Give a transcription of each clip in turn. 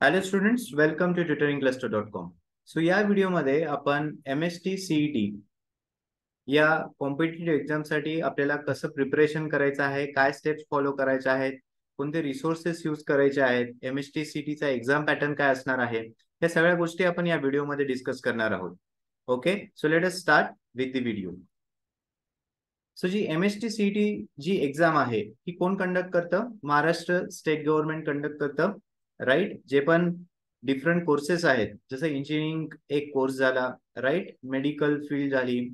Hello students welcome to tutoring cluster dot com so या व्हिडिओमध्ये आपण एम एस टी सीईटी या competitive एक्झामसाठी आपल्याला कसं प्रिपरेशन करायचं आहे काय स्टेप्स फॉलो करायचे आहेत कोणते रिसोर्सेस यूज करायचे आहेत एम एस टी सी टीचा एक्झाम पॅटर्न काय असणार आहे या सगळ्या गोष्टी आपण या व्हिडिओमध्ये डिस्कस करणार आहोत. Okay so let us start with the video so G M S T CET जी एक्झाम आहे ही कोण कंडक्ट करतं? महाराष्ट्र स्टेट गव्हर्नमेंट कंडक्ट करतं? राईट जे पण डिफरंट कोर्सेस आहेत जसं इंजिनिअरिंग एक कोर्स झाला राईट मेडिकल फील्ड झाली.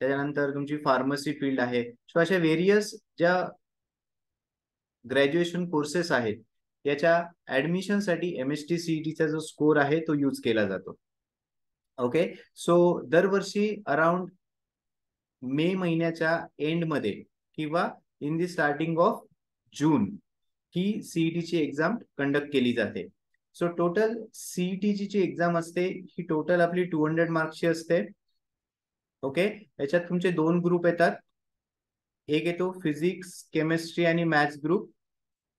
त्याच्यानंतर तुमची फार्मसी फील्ड आहे. सो अशा व्हेरियस ज्या ग्रॅज्युएशन कोर्सेस आहेत त्याच्या ऍडमिशनसाठी एम एस टी सी टीचा जो स्कोर आहे तो यूज केला जातो. ओके सो दरवर्षी अराउंड मे महिन्याच्या एंडमध्ये किंवा in the starting of June ही सीईटीची एक्झाम कंडक्ट केली जाते. सो टोटल सीईटीची जी एक्झाम असते ही टोटल आपली टू हंड्रेड मार्क्सची असते. ओके याच्यात तुमचे दोन ग्रुप येतात. एक येतो फिजिक्स केमिस्ट्री आणि मॅथ्स ग्रुप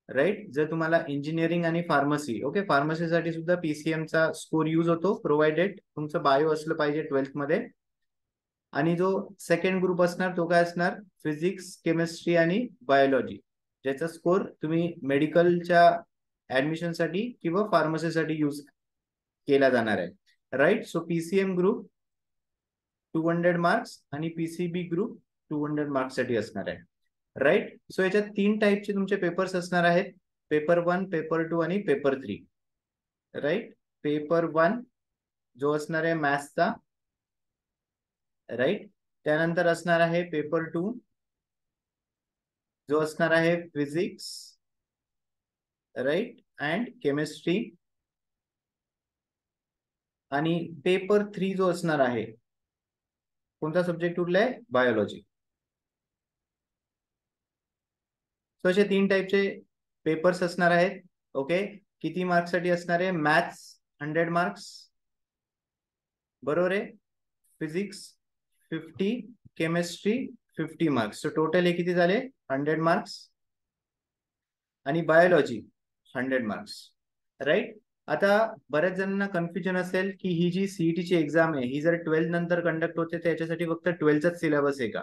राईट जर तुम्हाला इंजिनिअरिंग आणि फार्मसी ओके फार्मसीसाठी सुद्धा पीसीएमचा स्कोर यूज होतो प्रोव्हाइडेड तुमचं बायो असलं पाहिजे ट्वेल्थमध्ये आणि जो सेकंड ग्रुप असणार तो काय असणार? फिजिक्स केमिस्ट्री आणि बायोलॉजी ज्याचा स्कोर तुम्ही मेडिकलच्या ऍडमिशनसाठी किंवा फार्मसीसाठी यूज केला जाणार आहे. Right so PCM group two hundred marks आणि पीसीबी ग्रुप टू हंड्रेड मार्क्ससाठी असणार आहे. राईट सो याच्यात तीन टाईपचे तुमचे पेपर्स असणार आहेत. पेपर वन पेपर टू आणि paper three right paper one जो असणार आहे मॅथ्सचा राईट त्यानंतर असणार आहे पेपर टू जो असणार आहे फिजिक्स राईट अँड केमिस्ट्री आणि पेपर थ्री जो असणार आहे कोणता सब्जेक्ट उरलाय? बायोलॉजी सो असे तीन टाईपचे पेपर्स असणार आहेत ओके किती मार्क्ससाठी असणार आहे? मॅथ्स हंड्रेड मार्क्स बरोबर आहे? Physics fifty chemistry fifty marks so total हे किती झाले? हंड्रेड मार्क्स आणि बायोलॉजी हंड्रेड मार्क्स. राईट आता बऱ्याच जणांना कन्फ्युजन असेल की ही जी सीईटीची एक्झाम आहे ही जर ट्वेल्थ नंतर कंडक्ट होते तर याच्यासाठी फक्त ट्वेल्थचाच सिलेबस आहे का?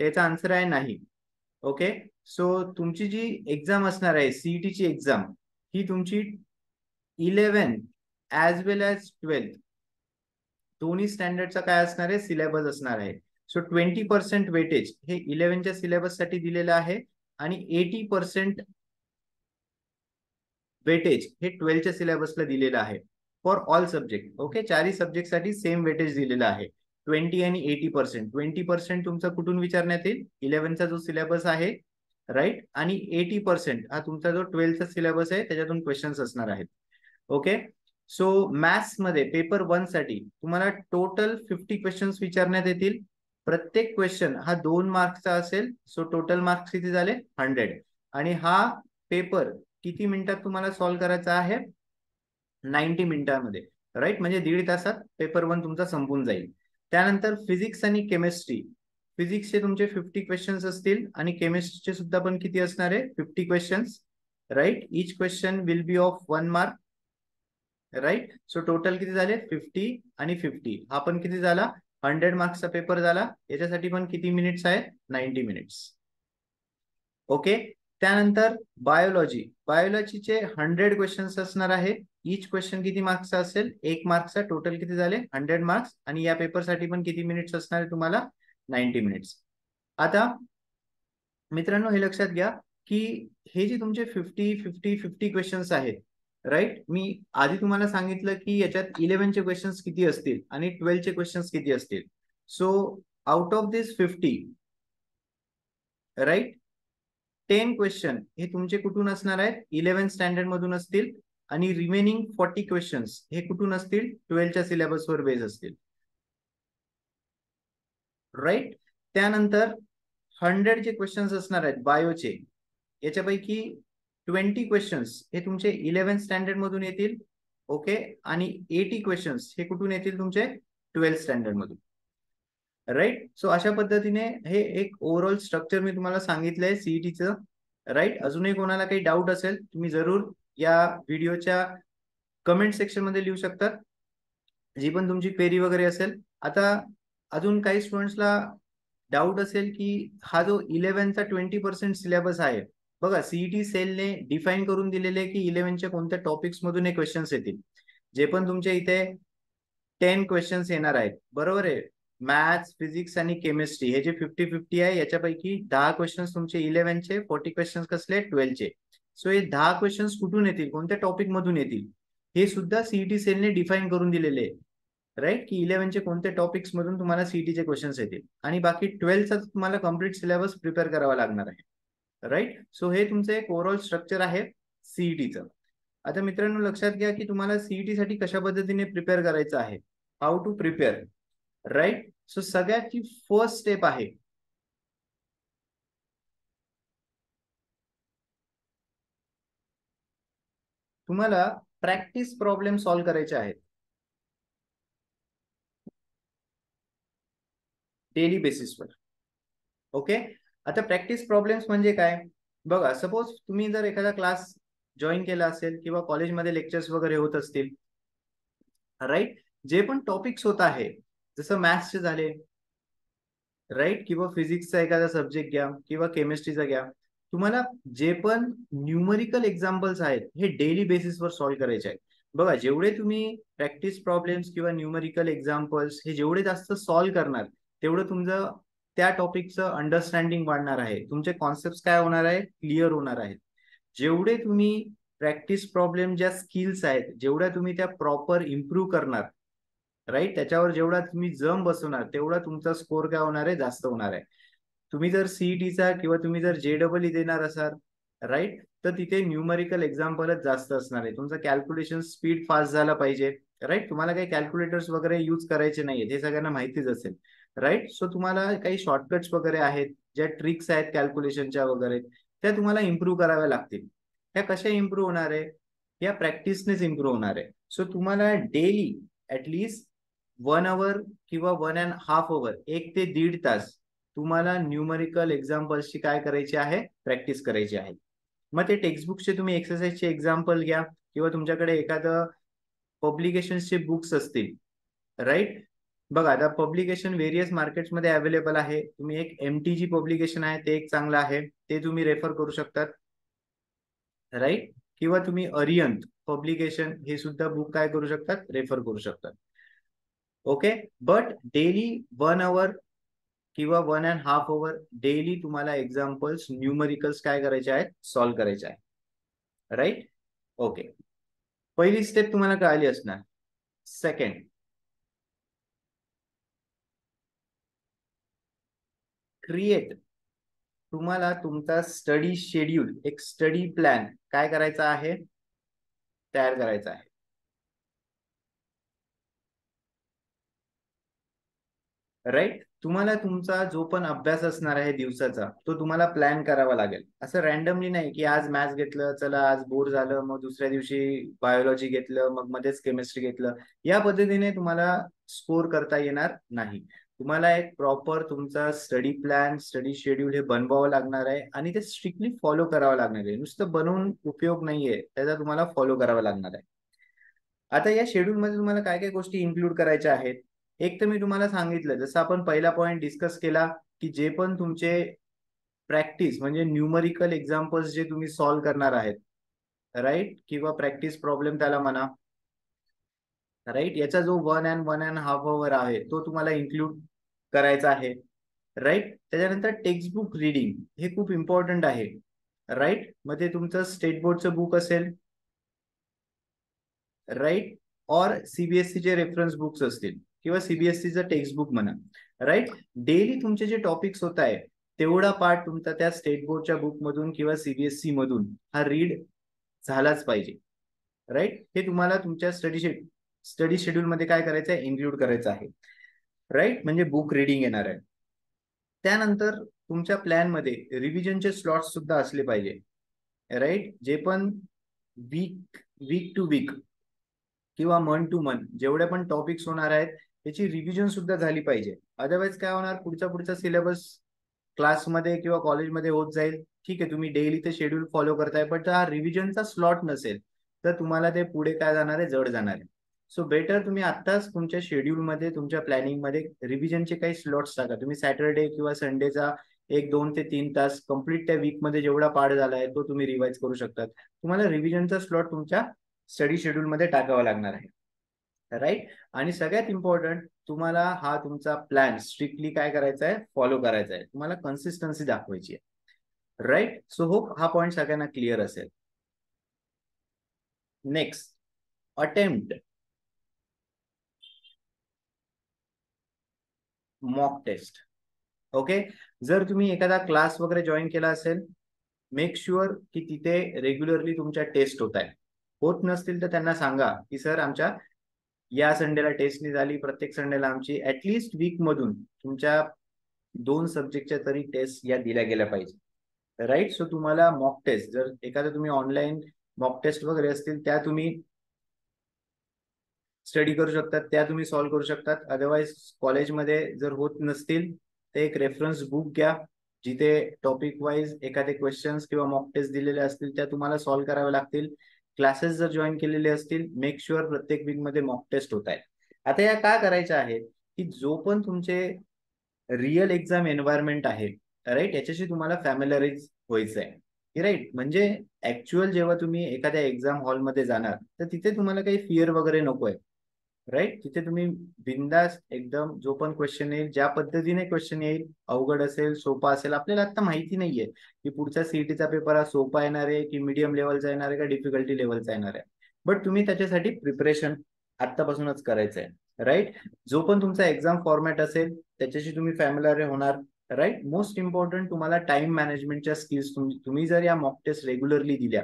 त्याचा आन्सर आहे नाही. ओके सो तुमची जी एक्झाम असणार आहे सीईटीची एक्झाम ही तुमची eleven as well as twelfth दोन्ही स्टँडर्डचा काय असणार आहे? सिलेबस असणार आहे. सो ट्वेंटी पर्सेंट वेटेज हे इलेव्हनच्या सिलेबससाठी दिलेलं आहे. आणि एटी पर्सेंट वेटेज हे ट्वेल्थच्या सिलेबसला दिलेलं आहे. फॉर ऑल सब्जेक्ट ओके चारही सब्जेक्टसाठी सेम वेटेज दिलेलं आहे. ट्वेंटी आणि एटी पर्सेंट ट्वेंटी पर्सेंट तुमचा कुठून विचारण्यात येईल? इलेव्हनचा जो सिलेबस आहे राईट आणि एटी पर्सेंट हा तुमचा जो ट्वेल्थचा सिलेबस आहे त्याच्यातून क्वेश्चन्स असणार आहेत. ओके सो मॅथ्समध्ये पेपर वनसाठी तुम्हाला टोटल फिफ्टी क्वेश्चन्स विचारण्यात येतील. प्रत्येक क्वेश्चन हा दोन मार्क्सचा असेल सो टोटल मार्क्स किती झाले? हंड्रेड आणि हा पेपर किती मिनिटात तुम्हाला सॉल्व्ह करायचा आहे? नाईन्टी मिनिटांमध्ये. राईट म्हणजे दीड तासात पेपर वन तुमचा संपून जाईल. त्यानंतर फिजिक्स आणि केमिस्ट्री फिजिक्सचे तुमचे फिफ्टी क्वेश्चन्स असतील आणि केमिस्ट्रीचे सुद्धा पण किती असणार आहे? Fifty questions right each question will be of one mark right so total किती झाले? फिफ्टी आणि फिफ्टी हा पण किती झाला? हंड्रेड मार्क्सचा पेपर झाला. याच्यासाठी पण किती मिनिट्स आहेत? Ninety minutes. ओके? त्यानंतर बायोलॉजी. बायोलॉजीचे हंड्रेड क्वेश्चन्स असणार आहे. इच क्वेश्चन किती मार्क्सचा असेल? एक मार्क्सचा. टोटल किती झाले? Hundred marks. आणि या पेपरसाठी पण किती मिनिट्स असणार आहे तुम्हाला? Ninety minutes. आता मित्रांनो हे लक्षात घ्या की हे जे तुमचे फिफ्टी फिफ्टी फिफ्टी क्वेश्चन्स आहेत राईट मी आधी तुम्हाला सांगितलं की याच्यात इलेव्हनचे क्वेश्चन्स किती असतील आणि ट्वेल्थचे क्वेश्चन्स किती असतील. So out of this fifty right ten question हे तुमचे कुठून असणार आहेत? इलेव्हन स्टँडर्ड मधून असतील आणि रिमेनिंग फॉर्टी क्वेश्चन्स हे कुठून असतील? ट्वेल्थच्या सिलेबसवर बेस असतील. राईट त्यानंतर हंड्रेड जे क्वेश्चन्स असणार आहेत बायोचे याच्यापैकी ट्वेंटी क्वेश्चन्स हे तुमचे इलेव्हन स्टँडर्ड मधून येतील ओके आणि एटी क्वेश्चन्स हे कुठून येतील तुमचे? ट्वेल्थ स्टँडर्ड मधून. राईट सो अशा पद्धतीने हे एक ओव्हरऑल स्ट्रक्चर मी तुम्हाला सांगितलंय सीईटीचं राईट अजूनही कोणाला काही डाऊट असेल तुम्ही जरूर या व्हिडिओच्या कमेंट सेक्शनमध्ये लिहू शकतात जी पण तुमची क्वेरी वगैरे असेल. आता अजून काही स्टुडंट्सला डाऊट असेल की हा जो इलेव्हनचा ट्वेंटी पर्सेंट सिलेबस आहे बघा सीईटी सेलने डिफाईन करून दिलेले की इलेव्हनच्या कोणत्या टॉपिक्स मधून हे क्वेश्चन्स येतील. जे पण तुमच्या इथे टेन क्वेश्चन्स येणार आहेत. बरोबर आहे? मॅथ्स फिजिक्स आणि केमिस्ट्री हे जे फिफ्टी फिफ्टी आहे याच्यापैकी दहा क्वेश्चन्स तुमचे इलेव्हनचे फोर्टी क्वेश्चन्स कसले? ट्वेल्थचे सो हे दहा क्वेश्चन्स कुठून येतील? कोणत्या टॉपिक मधून येतील? हे सुद्धा सीईटी सेलने डिफाईन करून दिलेले आहे. राईट की इलेव्हनचे कोणत्या टॉपिक्स मधून तुम्हाला सीईटीचे क्वेश्चन्स येतील. आणि बाकी ट्वेल्थचा तुम्हाला कंप्लीट सिलेबस प्रिपेअर करावा लागणार आहे. राईट सो हे तुमचं एक ओव्हरऑल स्ट्रक्चर आहे सीईटीचं आता मित्रांनो लक्षात घ्या की तुम्हाला सीईटी साठी कशा पद्धतीने प्रिपेअर करायचं आहे? How to prepare right so सगळ्याची फर्स्ट स्टेप आहे. तुम्हाला प्रॅक्टिस प्रॉब्लेम सॉल्व्ह करायचे आहेत. डेली बेसिसवर ओके आता प्रॅक्टिस प्रॉब्लेम्स म्हणजे काय? बघा सपोज तुम्ही जर एखादा क्लास जॉईन केला असेल किंवा कॉलेजमध्ये लेक्चर्स वगैरे होत असतील राईट जे पण टॉपिक्स होत आहे जसं मॅथ्सचे झाले राईट किंवा फिजिक्सचा एखादा सब्जेक्ट घ्या किंवा केमिस्ट्रीचा घ्या तुम्हाला जे पण न्यूमरिकल एक्झाम्पल्स आहेत हे डेली बेसिसवर सॉल्व्ह करायचे आहेत. बघा जेवढे तुम्ही प्रॅक्टिस प्रॉब्लेम्स किंवा न्यूमरिकल एक्झाम्पल्स हे जेवढे जास्त सॉल्व्ह करणार तेवढं तुमचं त्या टॉपिकचं अंडरस्टँडिंग वाढणार आहे. तुमचे कॉन्सेप्ट काय होणार आहे क्लिअर होणार आहेत. जेवढे तुम्ही प्रॅक्टिस प्रॉब्लेम ज्या स्किल्स आहेत जेवढ्या तुम्ही त्या प्रॉपर इम्प्रूव्ह करणार राईट त्याच्यावर जेवढा तुम्ही जम बसवणार तेवढा तुमचा स्कोर काय होणार आहे? जास्त होणार आहे. तुम्ही जर सीईटीचा किंवा तुम्ही जर जे डबल ई देणार असाल राईट तर तिथे न्यूमरिकल एक्झाम्पलच जास्त असणार आहे. तुमचं कॅल्क्युलेशन स्पीड फास्ट झाला पाहिजे राईट तुम्हाला काही कॅल्क्युलेटर्स वगैरे युज करायचे नाहीये हे सगळ्यांना माहितीच असेल. राईट सो तुम्हाला काही शॉर्टकट्स वगैरे आहेत ज्या ट्रिक्स आहेत कॅल्क्युलेशनच्या वगैरे त्या तुम्हाला इम्प्रूव्ह कराव्या लागतील. त्या कशा इम्प्रूव्ह होणार आहे? या प्रॅक्टिसनेच इम्प्रूव्ह होणार आहे. सो तुम्हाला डेली ऍटलीस्ट वन आवर किंवा वन अँड हाफ अवर एक ते दीड तास तुम्हाला न्यूमरिकल एक्झाम्पल्सची काय करायची आहे? प्रॅक्टिस करायची आहे. मग ते टेक्स्टबुकचे तुम्ही एक्सरसाइजचे एक्झाम्पल घ्या किंवा तुमच्याकडे एखादं पब्लिकेशन्सचे बुक्स असतील. राईट बघा आता पब्लिकेशन व्हेरियस मार्केट्समध्ये अवेलेबल आहे. तुम्ही एक एम टी जी पब्लिकेशन आहे ते एक चांगलं आहे. ते तुम्ही रेफर करू शकतात. राईट किंवा तुम्ही अरियंत पब्लिकेशन हे सुद्धा बुक काय करू शकतात? रेफर करू शकतात. Okay but daily one hour किंवा one and half hour daily तुम्हाला एक्झाम्पल्स न्यूमरिकल्स काय करायचे आहेत? सॉल्व्ह करायचे आहे राईट ओके पहिली स्टेप तुम्हाला कळाली असणार. सेकंड क्रिएट तुम्हाला तुमचा स्टडी शेड्यूल एक स्टडी प्लॅन काय करायचा आहे? तयार करायचा आहे. राईट तुम्हाला तुमचा जो पण अभ्यास असणार आहे दिवसाचा तो तुम्हाला प्लॅन करावा लागेल. असं रॅन्डमली नाही की आज मॅथ्स घेतलं चला आज बोर झालं मग दुसऱ्या दिवशी बायोलॉजी घेतलं मग मध्येच केमिस्ट्री घेतलं. या पद्धतीने तुम्हाला स्कोर करता येणार नाही. तुम्हाला एक प्रॉपर तुमचा स्टडी प्लॅन स्टडी शेड्यूल हे बनवावं लागणार आहे आणि ते स्ट्रिक्टली फॉलो करावं लागणार आहे. नुसतं बनवून उपयोग नाहीये त्याचा तुम्हाला फॉलो करावा लागणार आहे. आता या शेड्यूल मध्ये तुम्हाला काय काय गोष्टी इन्क्लूड करायच्या आहेत? एक तर मी तुम्हाला सांगितलं जसं आपण पहिला पॉईंट डिस्कस केला की जे पण तुमचे प्रॅक्टिस म्हणजे न्यूमरिकल एक्झाम्पल्स जे तुम्ही सॉल्व्ह करणार आहेत राईट किंवा प्रॅक्टिस प्रॉब्लेम त्याला म्हणा. राईट याचा जो one and one and half hour आहे तो तुम्हाला इन्क्लूड करायचा आहे. राईट त्याच्यानंतर टेक्स्टबुक रिडिंग हे खूप इम्पॉर्टंट आहे. राईट मग ते तुमचं स्टेट बोर्डचं बुक असेल. राईट ऑर सीबीएसईचे रेफरन्स बुक्स असतील. किंवा सीबीएसईचं टेक्स्टबुक म्हणा. राईट डेली तुमचे जे टॉपिक्स होत आहे तेवढा पार्ट तुमचा त्या स्टेट बोर्डच्या बुक मधून किंवा सीबीएसई मधून हा रीड झालाच पाहिजे. राईट हे तुम्हाला तुमच्या स्टडी शेड स्टडी शेड्यूल मध्ये काय करायचं आहे? इन्क्लूड करायचं आहे. राईट? म्हणजे बुक रिडिंग येणार आहे. त्यानंतर तुमच्या प्लॅनमध्ये रिव्हिजनचे स्लॉट सुद्धा असले पाहिजे. राईट? जे पण वीक वीक टू वीक किंवा मन टू मन जेवढे पण टॉपिक्स होणार आहेत त्याची रिव्हिजन सुद्धा झाली पाहिजे. अदरवाईज काय होणार? पुढचा पुढचा सिलेबस क्लासमध्ये किंवा कॉलेजमध्ये होत जाईल. ठीक आहे तुम्ही डेली ते शेड्यूल फॉलो करताय पण हा रिव्हिजनचा स्लॉट नसेल तर तुम्हाला ते पुढे काय जाणार आहे? जड जाणार आहे. सो बेटर तुम्ही आत्ताच तुमच्या शेड्यूलमध्ये तुमच्या प्लॅनिंगमध्ये रिव्हिजनचे काही स्लॉट्स टाका. तुम्ही सॅटरडे किंवा संडेचा एक दोन ते तीन तास कंप्लीट त्या वीकमध्ये जेवढा पाठ झाला आहे तो तुम्ही रिवाइज करू शकतात. तुम्हाला रिव्हिजनचा स्लॉट तुमच्या स्टडी शेड्यूलमध्ये टाकावा लागणार आहे. राईट आणि सगळ्यात इम्पॉर्टंट तुम्हाला हा तुमचा प्लॅन स्ट्रिक्टली काय करायचा आहे? फॉलो करायचा आहे. तुम्हाला कन्सिस्टन्सी दाखवायची आहे. राईट सो होप हा पॉईंट सगळ्यांना क्लिअर असेल. Next attempt mock test okay जर तुम्ही एखादा क्लास वगैरे जॉईन केला असेल मेक शुअर की तिथे रेग्युलरली तुमच्या टेस्ट होत आहे होत नसतील तर त्यांना सांगा की सर आमच्या या संडेला टेस्ट नाही झाली प्रत्येक संडेला आमची ऍटलिस्ट वीक मधून तुमच्या दोन सब्जेक्टच्या तरी टेस्ट या दिल्या गेल्या पाहिजे. राईट सो तुम्हाला मॉक टेस्ट जर एखादा तुम्ही ऑनलाईन मॉक टेस्ट वगैरे असतील त्या तुम्ही स्टडी करू शकतात त्या तुम्ही सॉल्व्ह करू शकतात. अदरवाईज कॉलेजमध्ये जर होत नसतील तर एक रेफरन्स बुक घ्या जिथे टॉपिक वाईज एखादे क्वेश्चन्स किंवा मॉक टेस्ट दिलेले असतील त्या तुम्हाला सॉल्व्ह कराव्या लागतील. क्लासेस जर जॉईन केलेले असतील मेक शुअर प्रत्येक वीकमध्ये मॉक टेस्ट होत आहे आता या का करायच्या आहेत? की जो पण तुमचे रिअल एक्झाम एन्व्हायरमेंट आहे राईट याच्याशी तुम्हाला फॅमिलराईज व्हायचं आहे. राईट म्हणजे ऍक्च्युअल जेव्हा तुम्ही एखाद्या एक्झाम हॉलमध्ये जाणार तर तिथे तुम्हाला काही फिअर वगैरे नको आहे राईट तिथे तुम्ही बिंदास एकदम जो पण क्वेश्चन येईल ज्या पद्धतीने क्वेश्चन येईल अवघड असेल सोपा असेल आपल्याला आता माहिती नाहीये की पुढचा सीईटीचा पेपर हा सोपा येणार आहे की मीडियम लेवलचा येणार आहे का डिफिकल्टी लेवलचा येणार आहे. बट तुम्ही त्याच्यासाठी प्रिपरेशन आतापासूनच करायचं आहे राईट जो पण तुमचा एक्झाम फॉर्मॅट असेल त्याच्याशी तुम्ही फॅमिलर होणार. राईट मोस्ट इम्पॉर्टंट तुम्हाला टाइम मॅनेजमेंटच्या स्किल्स तुम्ही जर या मॉक टेस्ट रेग्युलरली दिल्या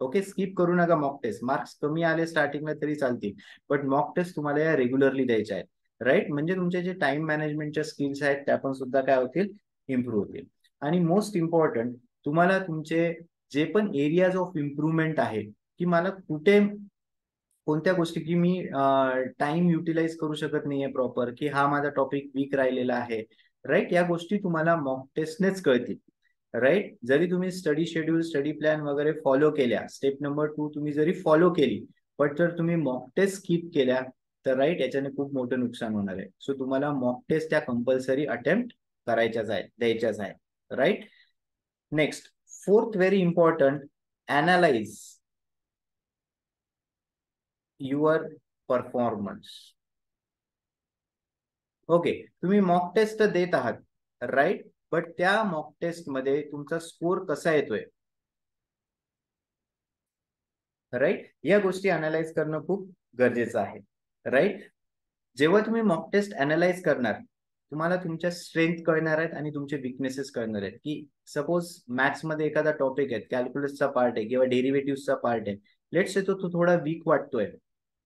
ओके स्किप करू नका मॉक टेस्ट मार्क्स कमी आले स्टार्टिंगला तरी चालतील. बट मॉक टेस्ट तुम्हाला या रेग्युलरली द्यायच्या आहेत. राईट म्हणजे तुमचे जे टाइम मॅनेजमेंटच्या स्किल्स आहेत त्या पण सुद्धा काय होतील? इम्प्रूव्ह होतील. आणि मोस्ट इम्पॉर्टंट तुम्हाला तुमचे जे पण एरियाज ऑफ इम्प्रुव्हमेंट आहे की मला कुठे कोणत्या गोष्टी की मी टाइम युटिलाइज करू शकत नाहीये प्रॉपर की हा माझा टॉपिक वीक राहिलेला आहे. राईट या गोष्टी तुम्हाला मॉक टेस्टनेच कळतील. राईट जरी तुम्ही स्टडी शेड्यूल स्टडी प्लॅन वगैरे फॉलो केल्या स्टेप नंबर टू तुम्ही जरी फॉलो केली बट जर तुम्ही मॉक टेस्ट स्किप केल्या तर राईट याच्याने खूप मोठं नुकसान होणार आहे. सो तुम्हाला मॉक टेस्ट त्या कंपल्सरी अटेम्प्ट करायच्याच आहे द्यायच्याच आहे right next fourth very important analyse your performance okay तुम्ही मॉक टेस्ट देत आहात. राईट बट त्या मॉक टेस्टमध्ये तुमचा स्कोर कसा येतोय? राईट या गोष्टी अनालाइज करणं खूप गरजेचं आहे. राईट जेव्हा तुम्ही मॉक टेस्ट अनालाइज करणार तुम्हाला तुमच्या स्ट्रेंथ कळणार आहेत आणि तुमचे विकनेसेस कळणार आहेत. की सपोज मॅथ्समध्ये एखादा टॉपिक आहे कॅल्क्युलसचा पार्ट आहे किंवा डेरिव्हेटिव्हचा पार्ट आहे. लेट्स येतो तो थोडा वीक वाटतोय.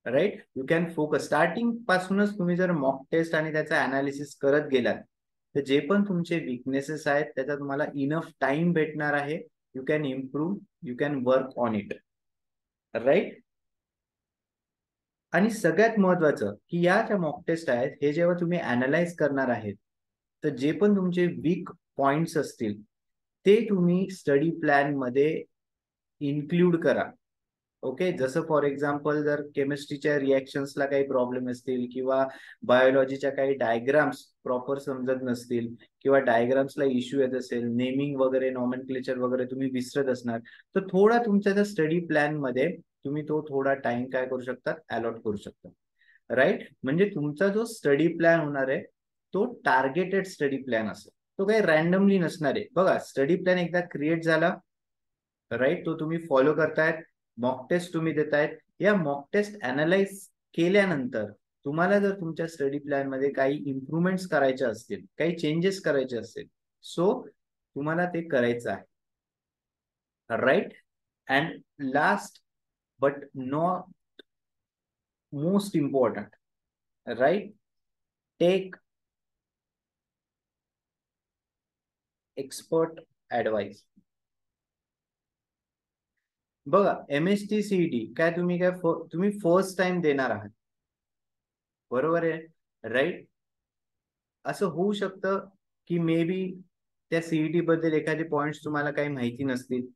Right you can focus starting पासूनच तुम्ही जर मॉक टेस्ट आणि त्याचा अनालिसिस करत गेलात तर जे पण तुमचे विकनेसेस आहेत त्याचा तुम्हाला इनफ टाइम भेटणार आहे. You can improve you can work on it right आणि सगळ्यात महत्वाचं की या ज्या मॉक टेस्ट आहेत हे जेव्हा तुम्ही अनालाइज करणार आहेत तर जे पण तुमचे वीक पॉइंट्स असतील ते तुम्ही स्टडी प्लॅनमध्ये इन्क्लूड करा. ओके जसं फॉर एक्झाम्पल जर केमिस्ट्रीच्या रिॲक्शन्सला काही प्रॉब्लेम असतील किंवा बायोलॉजीच्या काही डायग्राम्स प्रॉपर समजत नसतील किंवा डायग्राम्सला इश्यू येत असेल नेमिंग वगैरे नॉमन क्लेचर वगैरे तुम्ही विसरत असणार तर थोडा तुमच्या त्या स्टडी प्लॅनमध्ये तुम्ही तो थोडा टाइम काय करू शकता? अलॉट करू शकता. राईट म्हणजे तुमचा जो स्टडी प्लॅन होणार आहे तो टार्गेटेड स्टडी प्लॅन असेल. तो काही रॅन्डमली नसणार आहे. बघा स्टडी प्लॅन एकदा क्रिएट झाला राईट तो तुम्ही फॉलो करतायत. मॉक टेस्ट तुम्ही देतायत. या मॉक टेस्ट अनालाइज केल्यानंतर तुम्हाला जर तुमच्या स्टडी प्लॅनमध्ये काही इम्प्रुव्हमेंट्स करायचे असतील काही चेंजेस करायचे असतील सो तुम्हाला ते करायचं आहे. Right and last but not most important right take expert advice बघा एम एस टी सीईटी काय तुम्ही काय तुम्ही फर्स्ट टाइम देणार आहात. बरोबर आहे? राईट असं होऊ शकतं की मे बी त्या सीईटी बद्दल एखादे पॉइंट तुम्हाला काही माहिती नसतील.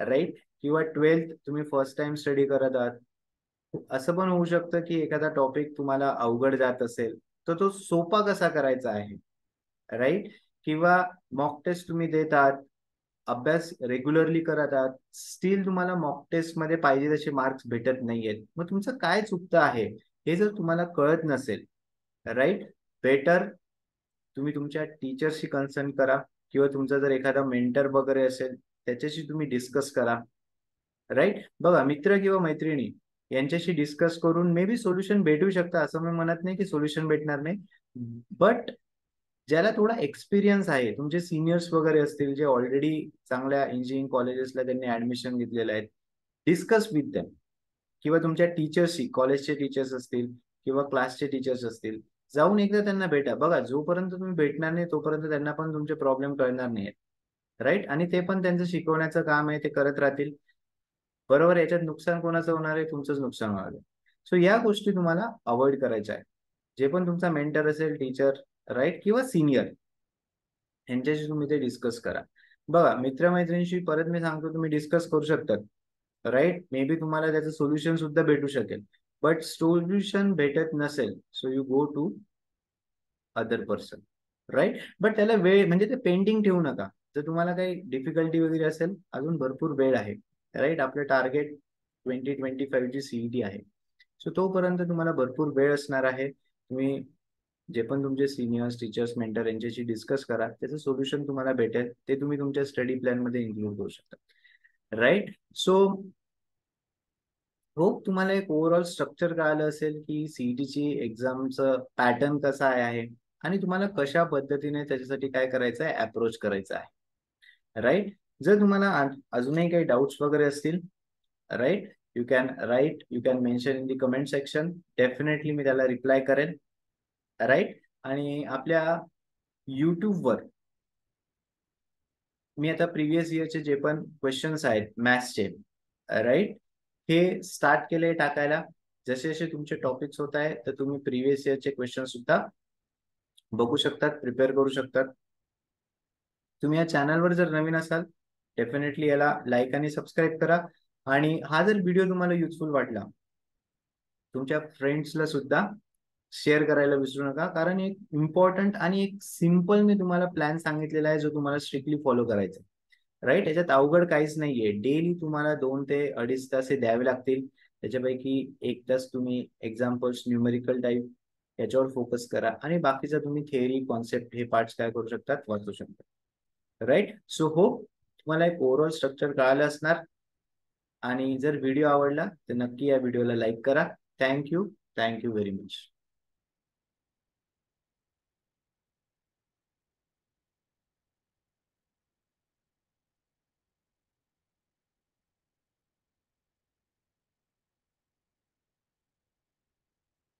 राईट किंवा ट्वेल्थ तुम्ही फर्स्ट टाइम स्टडी करत आहात. असं पण होऊ शकतं की एखादा टॉपिक तुम्हाला अवघड जात असेल तर तो सोपा कसा करायचा आहे? राईट किंवा मॉक टेस्ट तुम्ही देत आहात. अभ्यास रेग्युलरली करत आहात स्टील तुम्हाला मॉक टेस्टमध्ये पाहिजे तसे मार्क्स भेटत नाहीयेत. मग तुमचं काय चुकतं आहे हे जर तुम्हाला कळत नसेल राईट बेटर तुम्ही तुमच्या टीचरशी कन्सर्न करा किंवा तुमचा जर एखादा मेंटर वगैरे असेल त्याच्याशी तुम्ही डिस्कस करा राईट बघा मित्र किंवा मैत्रिणी यांच्याशी डिस्कस करून मे बी सोल्युशन भेटू शकतं असं मी म्हणत नाही की सोल्युशन भेटणार नाही. बट ज्याला थोडा एक्सपिरियन्स आहे. तुमचे सिनियर्स वगैरे असतील जे ऑलरेडी चांगल्या इंजिनिअरिंग कॉलेजेसला त्यांनी ऍडमिशन घेतलेलं आहे डिस्कस विथ दॅम किंवा तुमच्या टीचर्सशी कॉलेजचे टीचर्स असतील किंवा क्लासचे टीचर्स असतील जाऊन एकदा त्यांना भेटा. बघा जोपर्यंत तुम्ही भेटणार नाही तोपर्यंत त्यांना पण तुमचे प्रॉब्लेम कळणार नाहीत राईट आणि ते पण त्यांचं शिकवण्याचं काम आहे ते करत राहतील. बरोबर याच्यात नुकसान कोणाचं होणार आहे? तुमचंच नुकसान होणार आहे. सो या गोष्टी तुम्हाला अवॉइड करायच्या आहे जे पण तुमचा मेंटर असेल टीचर राईट किंवा सिनियर यांच्याशी तुम्ही ते डिस्कस करा. बघा मित्रमैत्रिणींशी परत मी सांगतो तुम्ही डिस्कस करू शकतात. राईट? मे बी तुम्हाला त्याचं सोल्युशन सुद्धा भेटू शकेल. बट सोल्युशन भेटत नसेल so you go to other person right? But त्याला वेळ म्हणजे ते पेंडिंग ठेवू नका. जर तुम्हाला काही डिफिकल्टी वगैरे असेल अजून भरपूर वेळ आहे. राईट? आपलं target twenty twenty five JEE CET आहे. सो तोपर्यंत तुम्हाला भरपूर वेळ असणार आहे. तुम्ही जे पण तुमचे सिनियर्स टीचर्स मेंटर यांच्याशी डिस्कस करा त्याचं सोल्युशन तुम्हाला भेटेल. ते तुम्ही तुमच्या स्टडी प्लॅनमध्ये इन्क्लूड करू शकता. राईट सो होप तुम्हाला एक ओव्हरऑल स्ट्रक्चर कळालं असेल की सीईटीची एक्झामचं पॅटर्न कसा आहे आणि तुम्हाला कशा पद्धतीने त्याच्यासाठी काय करायचं आहे अप्रोच करायचं आहे. राईट जर तुम्हाला अजूनही काही डाऊट्स वगैरे असतील right you can right you can mention in the comment section definitely मी त्याला रिप्लाय करेन. राईट? आणि आपल्या युट्यूबवर मी आता प्रिव्हियस इयरचे जे पण क्वेश्चन्स आहेत मॅथ्सचे राईट? हे स्टार्ट केले टाकायला. जसे जसे तुमचे टॉपिक्स होत आहे तर तुम्ही प्रिव्हियस इयरचे क्वेश्चन सुद्धा बघू शकतात प्रिपेअर करू शकतात. तुम्ही या चॅनलवर जर नवीन असाल डेफिनेटली याला लाईक आणि सबस्क्राईब करा. आणि हा जर व्हिडिओ तुम्हाला युजफुल वाटला तुमच्या फ्रेंड्सला सुद्धा शेअर करायला विसरू नका. कारण एक इम्पॉर्टंट आणि एक सिंपल मी तुम्हाला प्लॅन सांगितलेला आहे जो तुम्हाला स्ट्रिक्टली फॉलो करायचा राईट याच्यात अवघड काहीच नाहीये. डेली तुम्हाला दोन ते अडीच तास हे द्यावे लागतील. त्याच्यापैकी एक तास तुम्ही एक्झाम्पल्स न्यूमेरिकल टाईप याच्यावर फोकस करा आणि बाकीचा तुम्ही थेअरी कॉन्सेप्ट हे पार्ट्स काय करू शकतात वाचू शकता. राईट सो हो तुम्हाला एक ओव्हरऑल स्ट्रक्चर कळालं असणार. आणि जर व्हिडिओ आवडला तर नक्की या व्हिडिओला लाईक करा. Thank you thank you very much